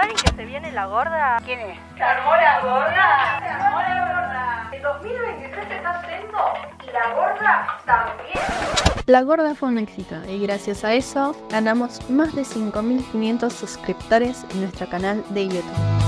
¿Saben que se viene la gorda? ¿Quién es? ¿Se armó la gorda? Se armó la gorda. El 2023 se está haciendo y la gorda también. La gorda fue un éxito y gracias a eso ganamos más de 5.500 suscriptores en nuestro canal de YouTube.